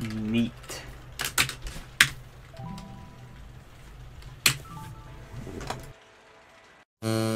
Neat. Mm.